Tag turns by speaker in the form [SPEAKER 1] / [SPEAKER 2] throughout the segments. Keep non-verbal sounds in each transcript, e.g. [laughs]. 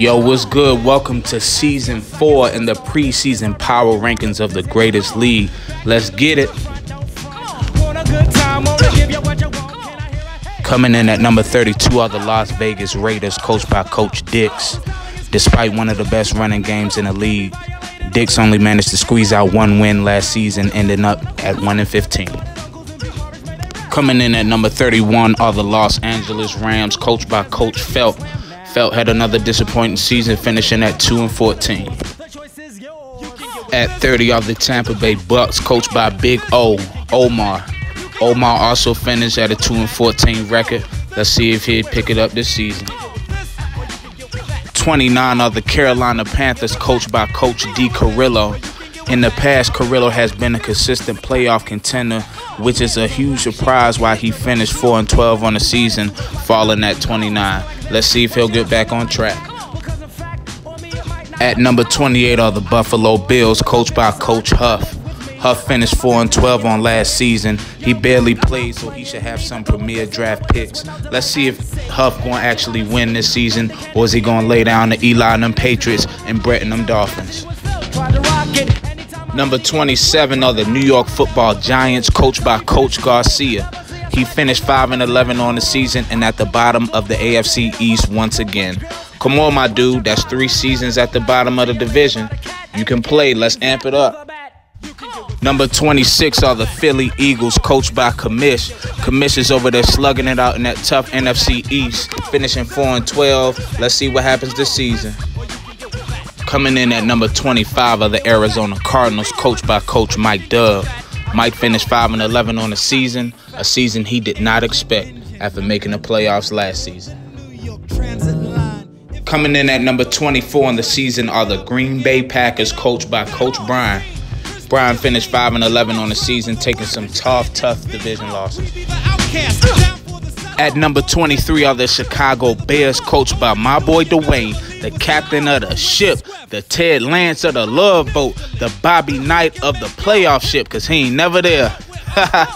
[SPEAKER 1] Yo, what's good? Welcome to season four in the preseason power rankings of the greatest league. Let's get it. Coming in at number 32 are the Las Vegas Raiders, coached by Coach Dix. Despite one of the best running games in the league, Dix only managed to squeeze out one win last season, ending up at 1 and 15. Coming in at number 31 are the Los Angeles Rams, coached by Coach Felt. Felt had another disappointing season, finishing at 2 and 14. At 30 are the Tampa Bay Bucks, coached by Big O, Omar. Omar also finished at a 2 and 14 record. Let's see if he'd pick it up this season. 29 are the Carolina Panthers, coached by Coach D. Carrillo. In the past, Carrillo has been a consistent playoff contender, which is a huge surprise why he finished 4 and 12 on the season, falling at 29. Let's see if he'll get back on track. At number 28 are the Buffalo Bills, coached by Coach Huff. Huff finished 4 and 12 on last season. He barely played, so he should have some premier draft picks. Let's see if Huff going to actually win this season, or is he going to lay down to Eli and them Patriots and Brett and them Dolphins. Number 27 are the New York Football Giants, coached by Coach Garcia. He finished 5 and 11 on the season and at the bottom of the AFC East once again. Come on, my dude. That's three seasons at the bottom of the division. You can play. Let's amp it up. Number 26 are the Philly Eagles, coached by Commish. Commish is over there slugging it out in that tough NFC East, finishing 4 and 12. Let's see what happens this season. Coming in at number 25 are the Arizona Cardinals, coached by Coach Mike Dub. Mike finished 5 and 11 on the season, a season he did not expect after making the playoffs last season. Coming in at number 24 in the season are the Green Bay Packers, coached by Coach Brian. Brian finished 5 and 11 on the season, taking some tough, tough division losses. At number 23 are the Chicago Bears, coached by my boy Dwayne, the captain of the ship, the Ted Lange of the love boat, the Bobby Knight of the playoff ship, because he ain't never there. [laughs]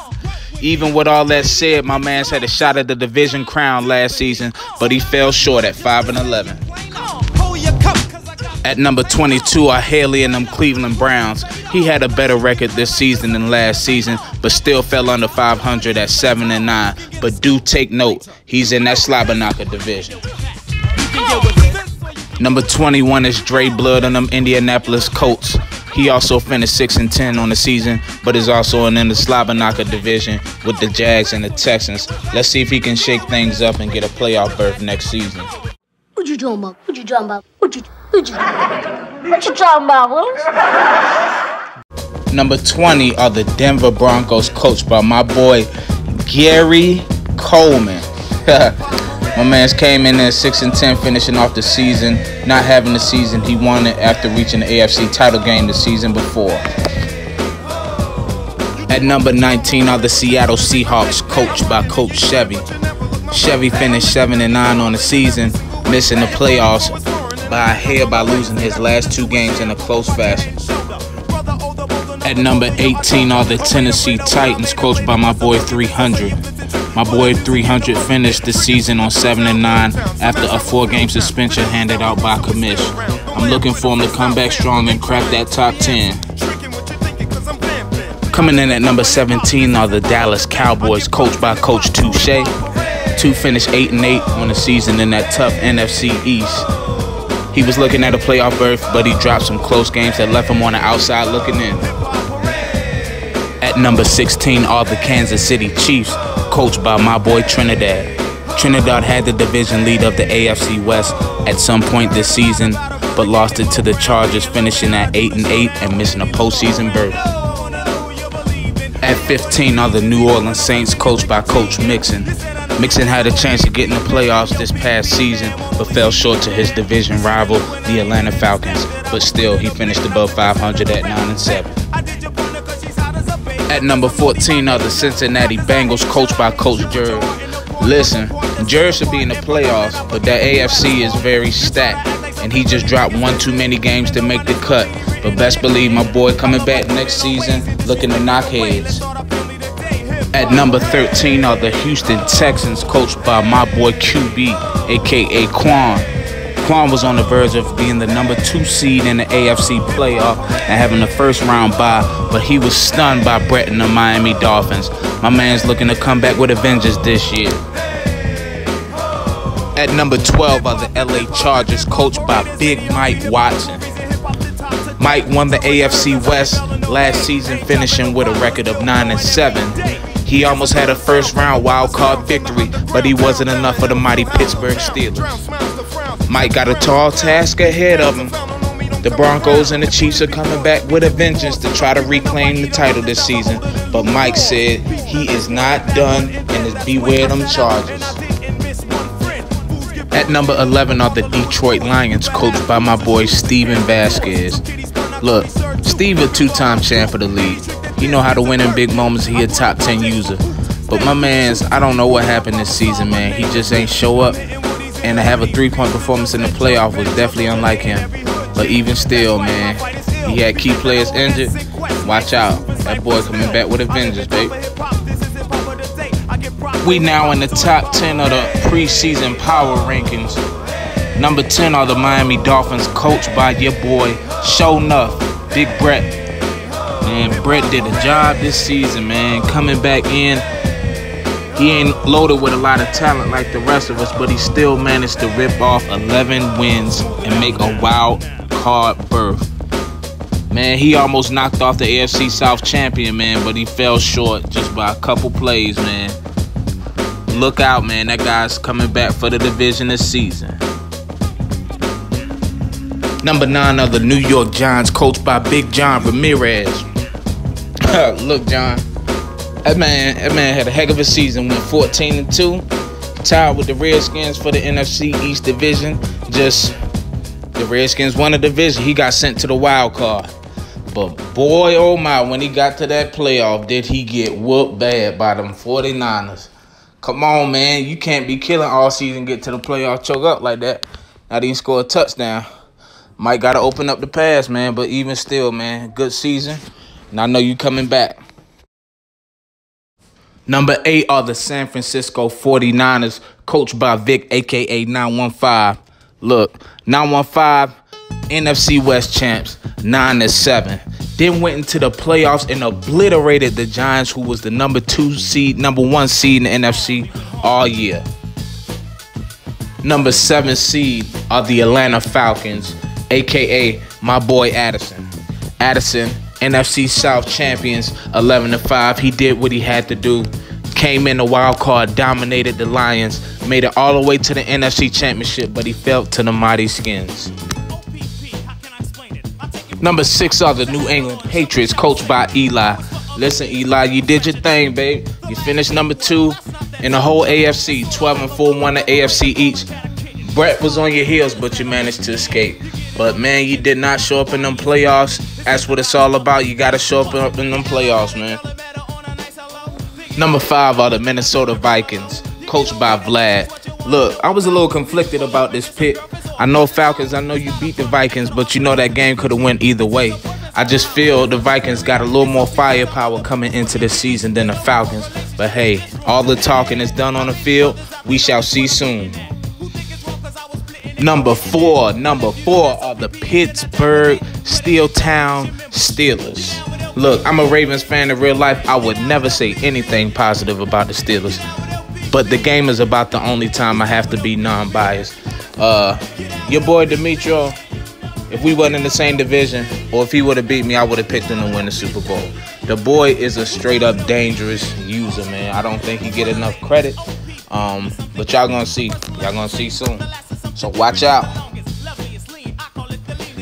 [SPEAKER 1] Even with all that said, my man's had a shot at the division crown last season, but he fell short at 5 and 11. At number 22 are Haley and them Cleveland Browns. He had a better record this season than last season, but still fell under 500 at 7 and 9. But do take note, he's in that Slobberknocker division. Number 21 is Dre Blood on them Indianapolis Colts. He also finished 6 and 10 on the season, but is also in the Slobberknocker division with the Jags and the Texans. Let's see if he can shake things up and get a playoff berth next season.
[SPEAKER 2] What you talking about? What you talking about? What you what you what you talking about, Willis?
[SPEAKER 1] Number 20 are the Denver Broncos, coached by my boy Gary Coleman. [laughs] my man's came in at 6 and 10, finishing off the season, not having the season he wanted after reaching the AFC title game the season before. At number 19 are the Seattle Seahawks, coached by Coach Chevy. Chevy finished 7 and 9 on the season, missing the playoffs by a hair by losing his last two games in a close fashion. At number 18 are the Tennessee Titans, coached by my boy 300. My boy 300 finished the season on 7 and 9 after a four game suspension handed out by Commish. I'm looking for him to come back strong and crack that top 10. Coming in at number 17 are the Dallas Cowboys, coached by Coach Touche. Two finished 8 and 8 on the season in that tough NFC East. He was looking at a playoff berth, but he dropped some close games that left him on the outside looking in. At number 16 are the Kansas City Chiefs, coached by my boy Trinidad. Trinidad had the division lead of the AFC West at some point this season, but lost it to the Chargers, finishing at 8 and 8 and missing a postseason berth. At 15 are the New Orleans Saints, coached by Coach Mixon. Mixon had a chance to get in the playoffs this past season, but fell short to his division rival, the Atlanta Falcons. But still, he finished above 500 at 9 and 7. At number 14 are the Cincinnati Bengals, coached by Coach Jerv. Listen, Jerv should be in the playoffs, but that AFC is very stacked, and he just dropped one too many games to make the cut. But best believe my boy coming back next season looking to knock heads. At number 13 are the Houston Texans, coached by my boy QB, aka Quan. Shaquan was on the verge of being the number two seed in the AFC playoff and having the first round bye, but he was stunned by Brett and the Miami Dolphins. My man's looking to come back with a vengeance this year. At number 12 are the LA Chargers, coached by Big Mike Watson. Mike won the AFC West last season, finishing with a record of 9 and 7. He almost had a first round wild card victory, but he wasn't enough for the mighty Pittsburgh Steelers. Mike got a tall task ahead of him. The Broncos and the Chiefs are coming back with a vengeance to try to reclaim the title this season, but Mike said he is not done and is beware them Chargers. At number 11 are the Detroit Lions, coached by my boy Stephen Vasquez. Look, Steve a two-time champ of the league. He know how to win in big moments. He a top 10 user. But my man's, I don't know what happened this season, man. He just ain't show up. And to have a three-point performance in the playoff was definitely unlike him. But even still, man, he had key players injured. Watch out. That boy coming back with a vengeance, babe. We now in the top 10 of the preseason power rankings. Number 10 are the Miami Dolphins, coached by your boy, Show Nuff, Big Brett. Man, Brett did a job this season, man. Coming back in, he ain't loaded with a lot of talent like the rest of us, but he still managed to rip off 11 wins and make a wild card berth. Man, he almost knocked off the AFC South champion, man, but he fell short just by a couple plays, man. Look out, man. That guy's coming back for the division this season. Number nine of the New York Giants, coached by Big John Ramirez. [laughs] Look, John, that man, that man had a heck of a season. Went 14 and two, tied with the Redskins for the NFC East division. Just the Redskins won the division. He got sent to the wild card. But boy, oh my, when he got to that playoff, did he get whooped bad by them 49ers. Come on, man. You can't be killing all season, get to the playoff, choke up like that. Now didn't score a touchdown. Mike got to open up the pass, man. But even still, man, good season. And I know you coming back. Number eight are the San Francisco 49ers, coached by Vic, aka 915. Look, 915, NFC West champs, 9 to 7. Then went into the playoffs and obliterated the Giants, who was the number two seed, number one seed in the NFC all year. Number seven seed are the Atlanta Falcons, aka my boy Addison. Addison NFC South champions 11 to 5. He did what he had to do. Came in the wild card, dominated the Lions, made it all the way to the NFC Championship, but he fell to the Mighty Skins. Number six are the New England Patriots, coached by Eli. Listen, Eli, you did your thing, babe. You finished number two in the whole AFC, 12 and 4, won the AFC East. Brett was on your heels, but you managed to escape. But man, you did not show up in them playoffs. That's what it's all about. You got to show up in them playoffs, man. Number five are the Minnesota Vikings, coached by Vlad. Look, I was a little conflicted about this pick. I know Falcons, I know you beat the Vikings, but you know that game could have went either way. I just feel the Vikings got a little more firepower coming into the season than the Falcons. But hey, all the talking is done on the field. We shall see soon. Number four, number four are the Pittsburgh Steeltown Steelers. Look, I'm a Ravens fan in real life. I would never say anything positive about the Steelers. But the game is about the only time I have to be non-biased. Uh, your boy Demetrio, if we wasn't in the same division, or if he would have beat me, I would have picked him to win the Super Bowl. The boy is a straight up dangerous user, man. I don't think he get enough credit. Um, but y'all gonna see. Y'all gonna see soon. So watch out.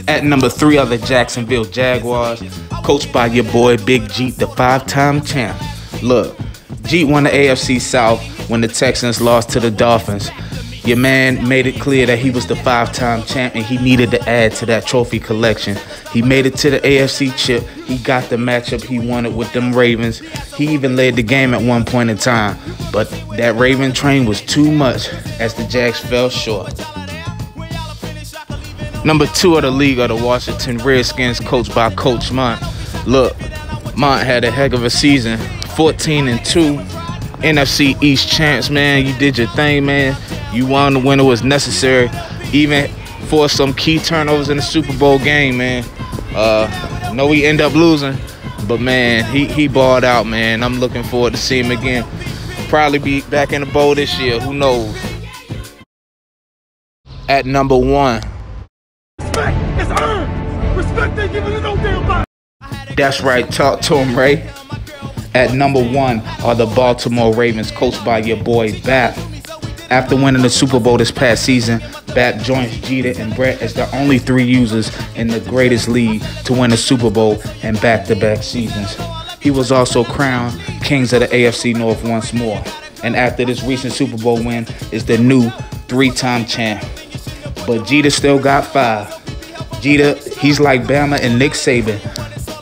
[SPEAKER 1] At number three are the Jacksonville Jaguars, coached by your boy Big Jeet, the five-time champ. Look, Jeet won the AFC South when the Texans lost to the Dolphins. Your man made it clear that he was the five-time champ and he needed to add to that trophy collection. He made it to the AFC chip. He got the matchup he wanted with them Ravens. He even led the game at one point in time. But that Raven train was too much as the Jags fell short. Number two of the league are the Washington Redskins, coached by Coach Mont. Look, Mont had a heck of a season, 14 and 2. NFC East champs, man. You did your thing, man. You won the it was necessary. Even for some key turnovers in the Super Bowl game, man. Uh, know we end up losing, but man, he he balled out, man. I'm looking forward to see him again. Probably be back in the bowl this year. Who knows? At number one. That's right. Talk to him, Ray. At number one are the Baltimore Ravens, coached by your boy Bap. After winning the Super Bowl this past season, Bap joins Jeter and Brett as the only three users in the greatest league to win a Super Bowl in back-to-back seasons. He was also crowned Kings of the AFC North once more. And after this recent Super Bowl win is the new three-time champ. But Jeter still got five. Jeter, he's like Bama and Nick Saban.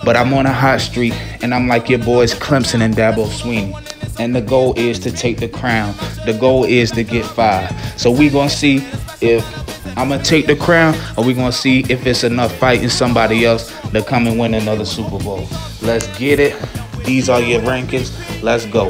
[SPEAKER 1] But I'm on a hot streak, and I'm like your boys Clemson and Dabo Swinney. And the goal is to take the crown. The goal is to get five. So we gonna see if I'm gonna take the crown, or we gonna see if it's enough fighting somebody else to come and win another Super Bowl. Let's get it. These are your rankings. Let's go.